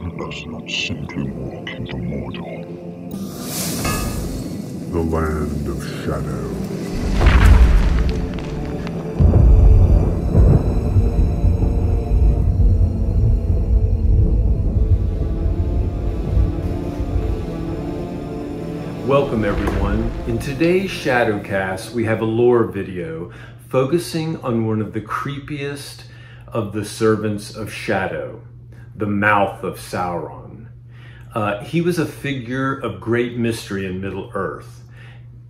One does not simply walk into Mordor. The Land of Shadow. Welcome everyone. In today's Shadowcast, we have a lore video focusing on one of the creepiest of the servants of Shadow, the mouth of Sauron. Uh, he was a figure of great mystery in Middle Earth,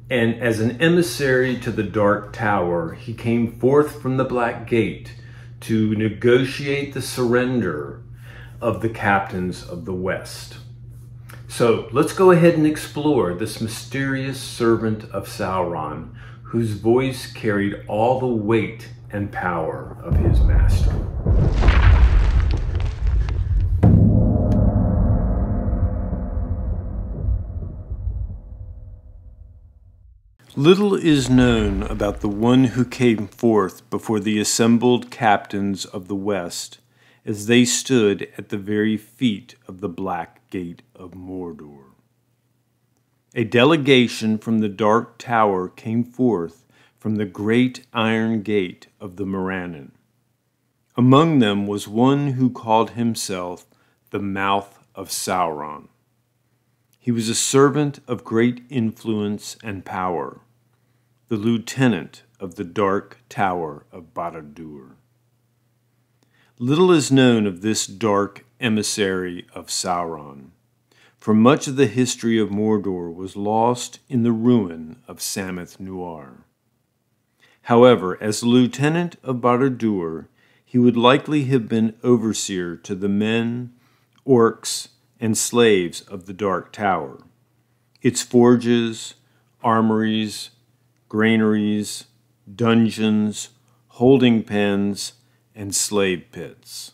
and as an emissary to the Dark Tower, he came forth from the Black Gate to negotiate the surrender of the captains of the West. So let's go ahead and explore this mysterious servant of Sauron, whose voice carried all the weight and power of his master. Little is known about the one who came forth before the assembled captains of the West as they stood at the very feet of the Black Gate of Mordor. A delegation from the Dark Tower came forth from the great iron gate of the Morannon. Among them was one who called himself the Mouth of Sauron. He was a servant of great influence and power, the lieutenant of the Dark Tower of Barad-dûr. Little is known of this dark emissary of Sauron, for much of the history of Mordor was lost in the ruin of Sammath Naur. However, as lieutenant of Barad-dûr, he would likely have been overseer to the men, orcs, and slaves of the Dark Tower, its forges, armories, granaries, dungeons, holding pens, and slave pits.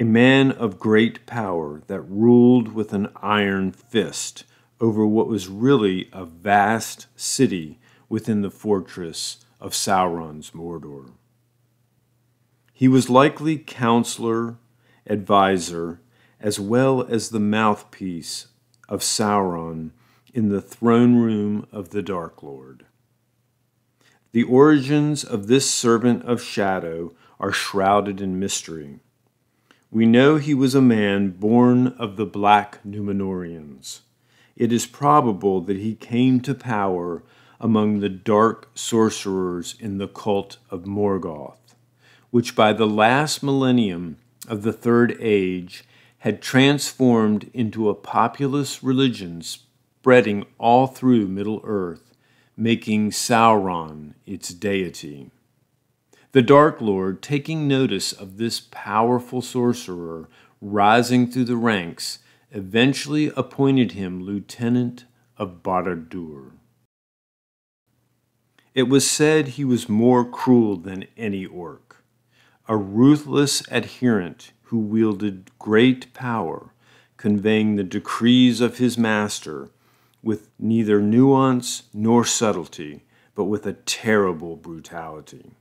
A man of great power that ruled with an iron fist over what was really a vast city within the fortress of Sauron's Mordor. He was likely counselor, advisor, as well as the mouthpiece of Sauron in the throne room of the Dark Lord. The origins of this servant of shadow are shrouded in mystery. We know he was a man born of the black Númenóreans. It is probable that he came to power among the dark sorcerers in the cult of Morgoth, which by the last millennium of the Third Age had transformed into a populous religion spreading all through Middle Earth, making Sauron its deity. The Dark Lord, taking notice of this powerful sorcerer rising through the ranks, eventually appointed him lieutenant of Barad-dûr. It was said he was more cruel than any orc, a ruthless adherent who wielded great power, conveying the decrees of his master with neither nuance nor subtlety, but with a terrible brutality.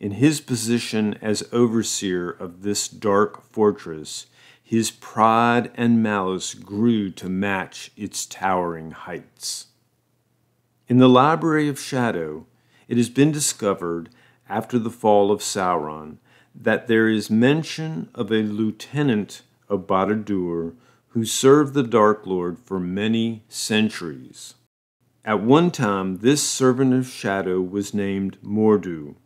In his position as overseer of this dark fortress, his pride and malice grew to match its towering heights. In the Library of Shadow, it has been discovered, after the fall of Sauron, that there is mention of a lieutenant of Barad-dûr who served the Dark Lord for many centuries. At one time, this servant of shadow was named Mordu,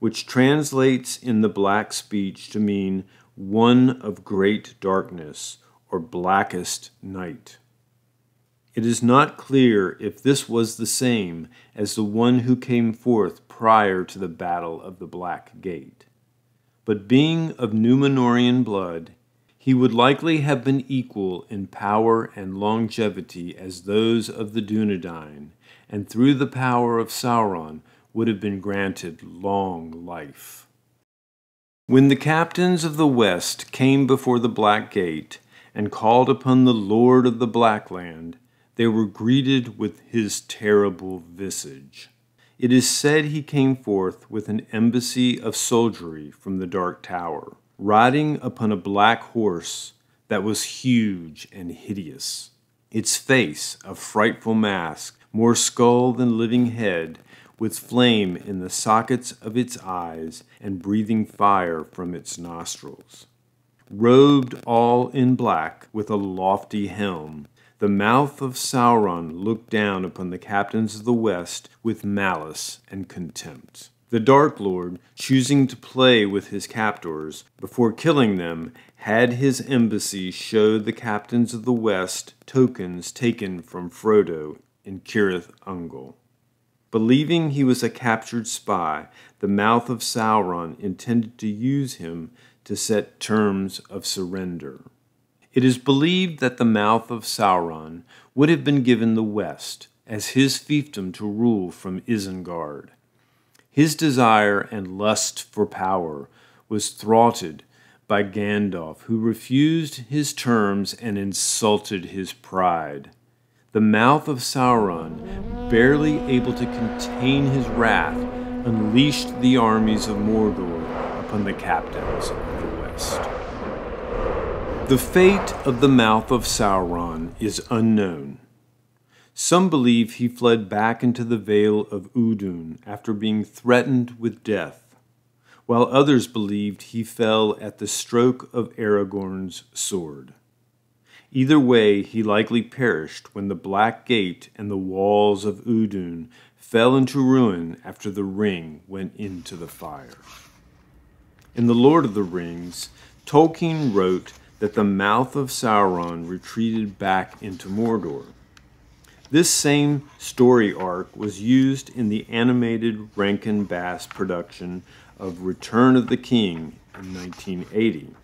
which translates in the black speech to mean one of great darkness or blackest night. It is not clear if this was the same as the one who came forth prior to the Battle of the Black Gate. But being of Númenórean blood, he would likely have been equal in power and longevity as those of the Dunedain, and through the power of Sauron would have been granted long life. When the captains of the West came before the Black Gate and called upon the Lord of the Black Land, they were greeted with his terrible visage. It is said he came forth with an embassy of soldiery from the Dark Tower riding upon a black horse that was huge and hideous. Its face, a frightful mask, more skull than living head, with flame in the sockets of its eyes and breathing fire from its nostrils. Robed all in black, with a lofty helm, the mouth of Sauron looked down upon the captains of the West with malice and contempt. The Dark Lord, choosing to play with his captors, before killing them, had his embassy show the captains of the West tokens taken from Frodo in Cirith Ungol. Believing he was a captured spy, the mouth of Sauron intended to use him to set terms of surrender. It is believed that the mouth of Sauron would have been given the West as his fiefdom to rule from Isengard. His desire and lust for power was thwarted by Gandalf, who refused his terms and insulted his pride. The mouth of Sauron, barely able to contain his wrath, unleashed the armies of Mordor upon the captains of the West. The fate of the mouth of Sauron is unknown. Some believe he fled back into the Vale of Udun after being threatened with death, while others believed he fell at the stroke of Aragorn's sword. Either way, he likely perished when the Black Gate and the walls of Udun fell into ruin after the ring went into the fire. In The Lord of the Rings, Tolkien wrote that the mouth of Sauron retreated back into Mordor. This same story arc was used in the animated Rankin Bass production of Return of the King in 1980.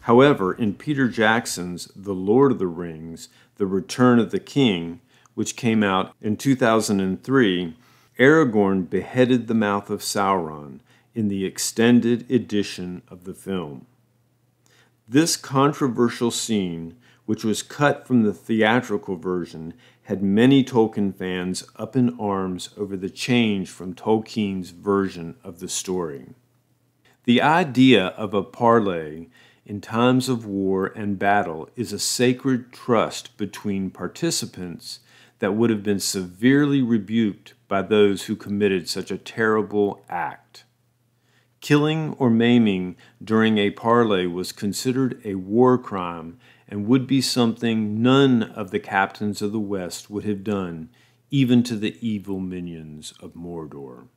However, in Peter Jackson's The Lord of the Rings, The Return of the King, which came out in 2003, Aragorn beheaded the mouth of Sauron in the extended edition of the film. This controversial scene, which was cut from the theatrical version, had many Tolkien fans up in arms over the change from Tolkien's version of the story. The idea of a parley in times of war and battle is a sacred trust between participants that would have been severely rebuked by those who committed such a terrible act. Killing or maiming during a parley was considered a war crime and would be something none of the captains of the West would have done, even to the evil minions of Mordor.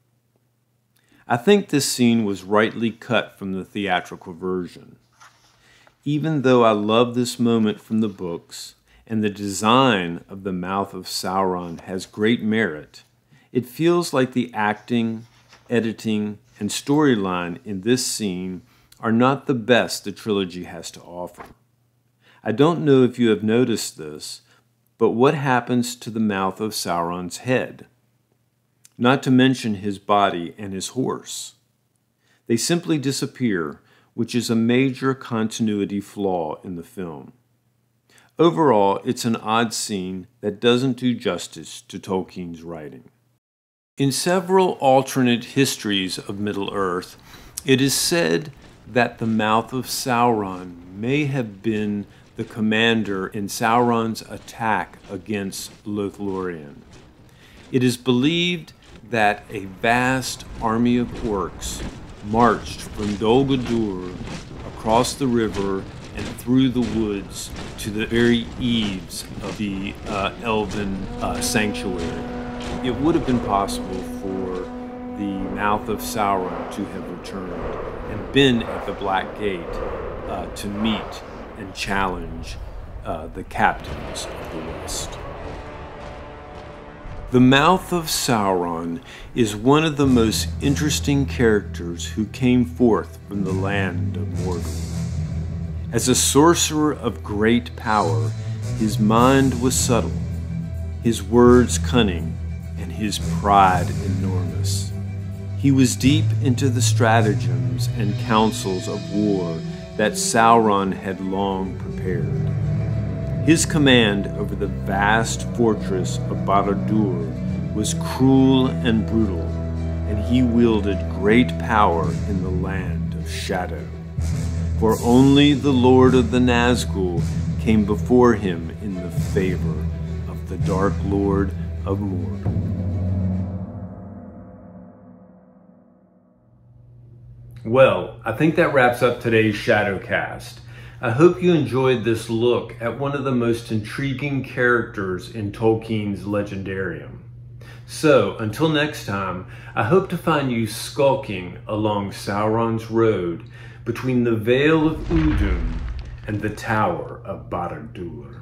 I think this scene was rightly cut from the theatrical version. Even though I love this moment from the books, and the design of the mouth of Sauron has great merit, it feels like the acting, editing, and storyline in this scene are not the best the trilogy has to offer. I don't know if you have noticed this, but what happens to the mouth of Sauron's head? Not to mention his body and his horse. They simply disappear, which is a major continuity flaw in the film. Overall, it's an odd scene that doesn't do justice to Tolkien's writing. In several alternate histories of Middle Earth, it is said that the mouth of Sauron may have been the commander in Sauron's attack against Lothlorien. It is believed that a vast army of orcs marched from Dol Guldur across the river and through the woods to the very eaves of the uh, elven uh, sanctuary. It would have been possible for the mouth of Sauron to have returned and been at the Black Gate uh, to meet and challenge uh, the captains of the West. The mouth of Sauron is one of the most interesting characters who came forth from the land of Mordor. As a sorcerer of great power, his mind was subtle, his words cunning, and his pride enormous. He was deep into the stratagems and counsels of war that Sauron had long prepared. His command over the vast fortress of Barad-dûr was cruel and brutal, and he wielded great power in the land of shadow. for only the Lord of the Nazgul came before him in the favor of the Dark Lord of Mordor. Well, I think that wraps up today's Shadowcast. I hope you enjoyed this look at one of the most intriguing characters in Tolkien's Legendarium. So, until next time, I hope to find you skulking along Sauron's road between the Vale of Udun and the Tower of Barad-dûr.